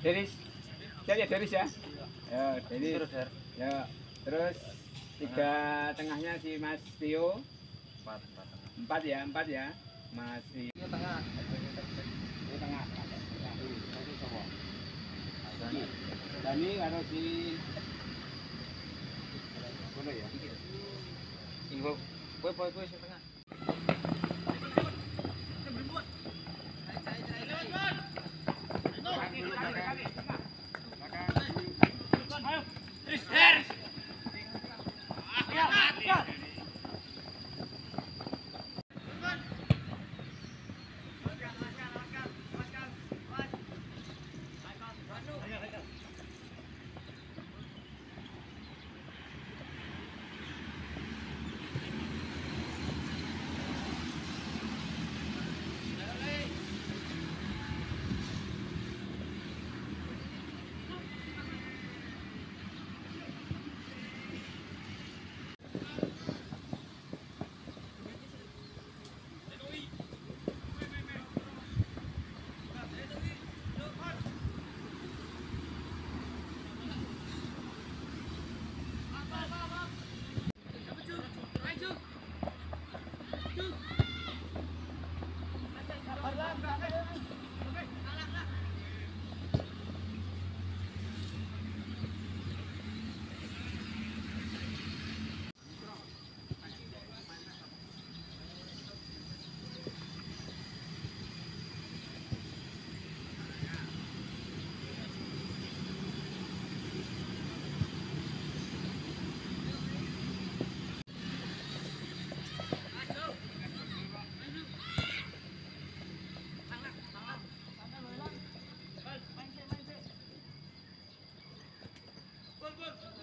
Deris. Siap ya Deris ya. Ya, Deris. Terus. Ya, terus tiga tengahnya si Mas Tio. Empat, empat. Empat ya, empat ya. Mas Tio. Ini tengah. Di tengah. Ini semua. Dani. Karo si Kono ya. Boy, boy, boy, sing tengah. Tristeza! Akbar.